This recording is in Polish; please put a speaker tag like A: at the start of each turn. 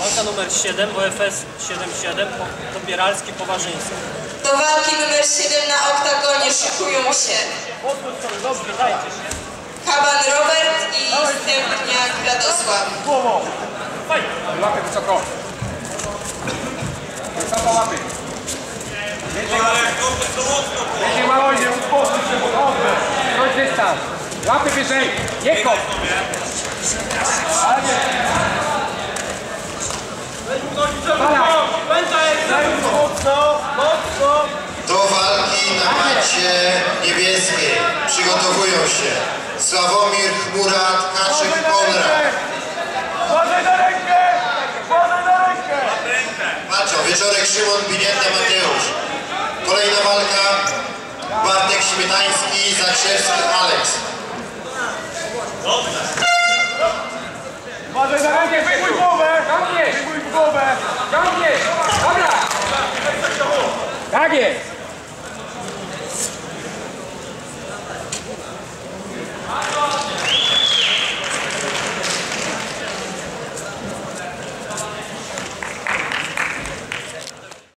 A: Walka numer 7, OFS 77, Po- Pobieralski, Powarzyński.
B: Do walki numer 7 na oktagonie szykują się
A: Dobrze, dajcie się.
B: Kaban Robert i Stępniak Radosław.
A: Fajnie.
C: Łapy wysoko. Wysoko Będzie mało, nie uspokój się, bo dobrze. Chodź dystans. Łapy wyżej. Nie kop.
D: Do walki na macie niebieskiej przygotowują się Sławomir Chmura, Tkaczyk Konrad.
C: Uważaj na rękę! Uważaj na rękę!
D: Macio, Wieczorek Szymon, Binienda Mateusz. Kolejna walka Bartek Śmietański, Zakrzewski Aleks.
C: Uważaj na rękę! Wyjmuj głowę! Ciągniesz! Wyjmuj głowę! Ciągniesz! Dobra! Tak jest!